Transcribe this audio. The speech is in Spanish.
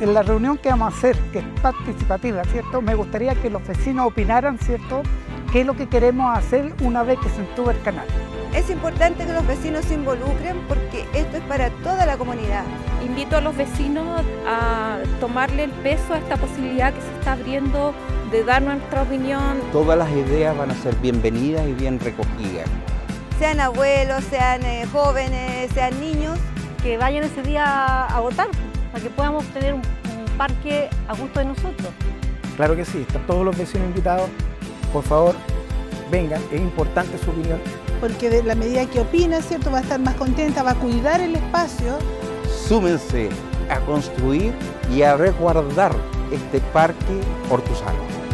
en la reunión que vamos a hacer, que es participativa, ¿cierto? Me gustaría que los vecinos opinaran, ¿cierto? ¿Qué es lo que queremos hacer una vez que se entuba el canal? Es importante que los vecinos se involucren porque esto es para toda la comunidad. Invito a los vecinos a tomarle el peso a esta posibilidad que se está abriendo de dar nuestra opinión. Todas las ideas van a ser bienvenidas y bien recogidas. Sean abuelos, sean eh, jóvenes, sean niños. Que vayan ese día a votar que podamos tener un, un parque a gusto de nosotros. Claro que sí, están todos los vecinos invitados. Por favor, vengan, es importante su opinión. Porque de la medida que opina, ¿cierto? Va a estar más contenta, va a cuidar el espacio. Súmense a construir y a resguardar este parque hortuzano.